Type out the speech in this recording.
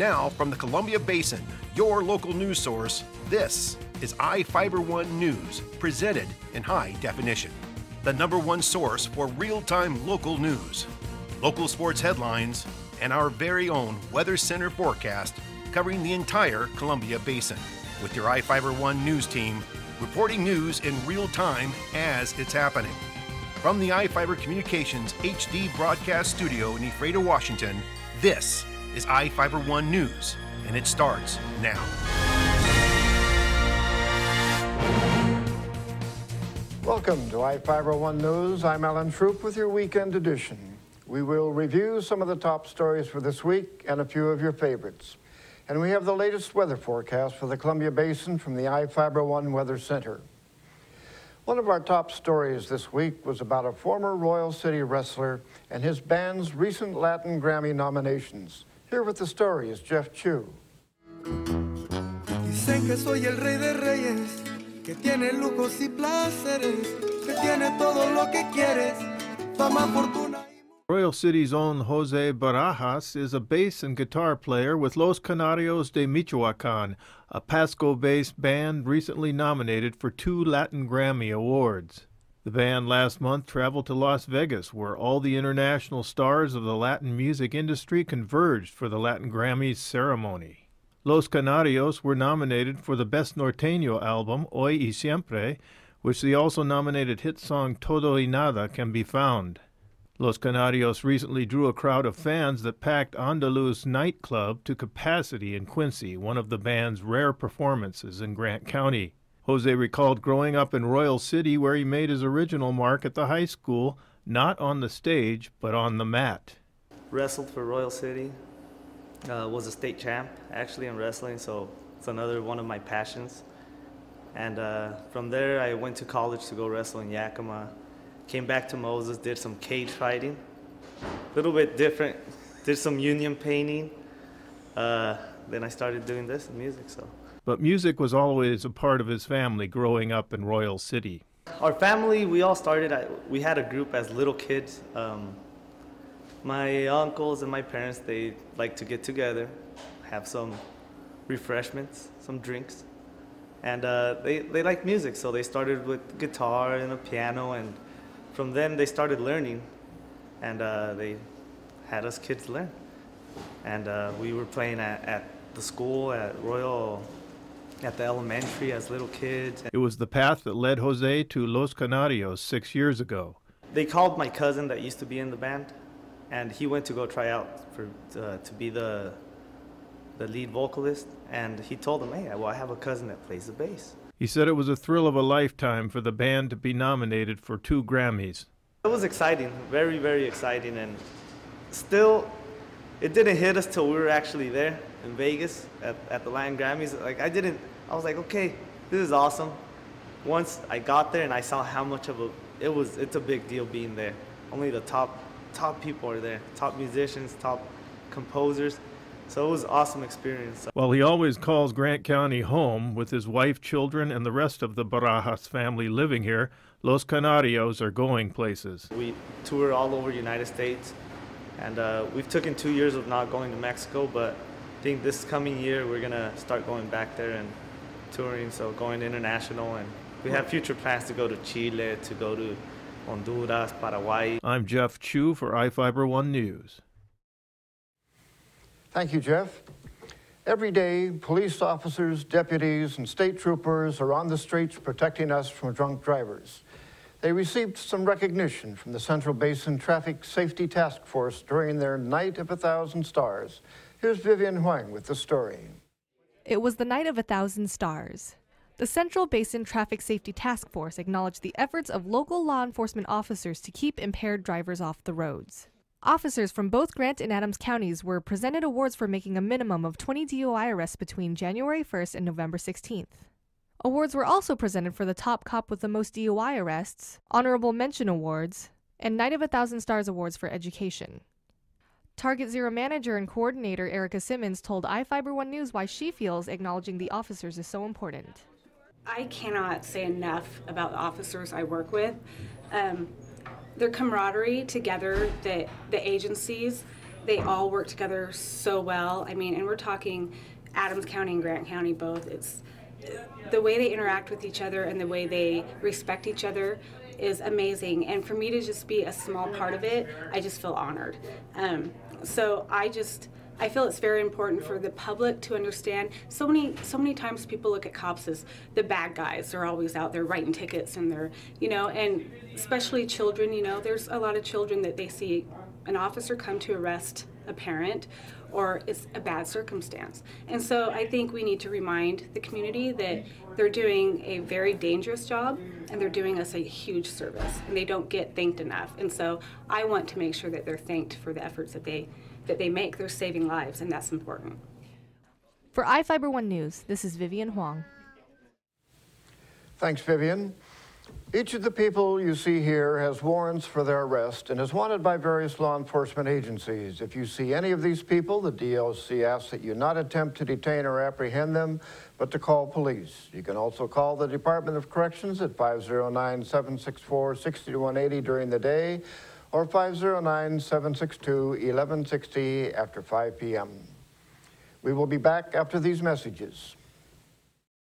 Now, from the Columbia Basin, your local news source, this is iFiber One News, presented in high definition. The number one source for real time local news, local sports headlines, and our very own Weather Center forecast covering the entire Columbia Basin. With your iFiber One news team, reporting news in real time as it's happening. From the iFiber Communications HD broadcast studio in Ephrata, Washington, this is iFiber oh One News, and it starts now. Welcome to iFiber oh One News. I'm Alan Troop with your weekend edition. We will review some of the top stories for this week and a few of your favorites. And we have the latest weather forecast for the Columbia Basin from the iFiber oh One Weather Center. One of our top stories this week was about a former Royal City wrestler and his band's recent Latin Grammy nominations. Here with the story is Jeff Chu. Dicen que soy el rey de reyes, que tiene lujos y placeres, que tiene todo lo que quieres, fama, fortuna. Royal City's own Jose Barajas is a bass and guitar player with Los Canarios de Michoacan, a Pasco based band recently nominated for two Latin Grammy Awards. The band last month traveled to Las Vegas, where all the international stars of the Latin music industry converged for the Latin Grammys ceremony. Los Canarios were nominated for the Best Norteño album, Hoy y Siempre, which the also nominated hit song Todo y Nada can be found. Los Canarios recently drew a crowd of fans that packed Andaluz nightclub to capacity in Quincy, one of the band's rare performances in Grant County. Jose recalled growing up in Royal City, where he made his original mark at the high school, not on the stage, but on the mat. Wrestled for Royal City, uh, was a state champ actually in wrestling, so it's another one of my passions. And uh, from there, I went to college to go wrestle in Yakima Came back to Moses, did some cage fighting, a little bit different. Did some union painting. Uh, then I started doing this music. So. But music was always a part of his family growing up in Royal City. Our family, we all started. We had a group as little kids. Um, my uncles and my parents, they like to get together, have some refreshments, some drinks, and uh, they they like music. So they started with guitar and a piano and from then they started learning, and uh, they had us kids learn. And uh, we were playing at, at the school at Royal, at the elementary as little kids. It was the path that led Jose to Los Canarios six years ago. They called my cousin that used to be in the band, and he went to go try out for uh, to be the the lead vocalist. And he told them, "Hey, well, I have a cousin that plays the bass." He said it was a thrill of a lifetime for the band to be nominated for two Grammys. It was exciting, very, very exciting, and still, it didn't hit us till we were actually there in Vegas at, at the Latin Grammys. Like, I didn't, I was like, okay, this is awesome. Once I got there and I saw how much of a, it was, it's a big deal being there. Only the top, top people are there, top musicians, top composers. So it was an awesome experience. Well, he always calls Grant County home with his wife, children, and the rest of the Barajas family living here. Los Canarios are going places. We tour all over the United States, and uh, we've taken two years of not going to Mexico, but I think this coming year we're gonna start going back there and touring, so going international, and we have future plans to go to Chile, to go to Honduras, Paraguay. I'm Jeff Chu for iFiber One News. Thank you, Jeff. Every day, police officers, deputies, and state troopers are on the streets protecting us from drunk drivers. They received some recognition from the Central Basin Traffic Safety Task Force during their Night of a Thousand Stars. Here's Vivian Huang with the story. It was the Night of a Thousand Stars. The Central Basin Traffic Safety Task Force acknowledged the efforts of local law enforcement officers to keep impaired drivers off the roads. Officers from both Grant and Adams counties were presented awards for making a minimum of 20 DUI arrests between January 1st and November 16th. Awards were also presented for the top cop with the most DUI arrests, honorable mention awards, and Night of a Thousand Stars awards for education. Target Zero manager and coordinator Erica Simmons told iFiber One News why she feels acknowledging the officers is so important. I cannot say enough about the officers I work with. Um, their camaraderie together, the, the agencies, they all work together so well. I mean, and we're talking Adams County and Grant County both. It's the way they interact with each other and the way they respect each other is amazing. And for me to just be a small part of it, I just feel honored. Um, so I just. I feel it's very important for the public to understand. So many, so many times people look at cops as the bad guys. They're always out there writing tickets, and they're, you know, and especially children. You know, there's a lot of children that they see an officer come to arrest a parent or it's a bad circumstance. And so I think we need to remind the community that they're doing a very dangerous job and they're doing us a huge service and they don't get thanked enough. And so I want to make sure that they're thanked for the efforts that they that they make. They're saving lives and that's important. For iFiber One News, this is Vivian Huang. Thanks, Vivian. Each of the people you see here has warrants for their arrest and is wanted by various law enforcement agencies. If you see any of these people, the DLC asks that you not attempt to detain or apprehend them, but to call police. You can also call the Department of Corrections at 509-764-6180 during the day or 509-762-1160 after 5 p.m. We will be back after these messages.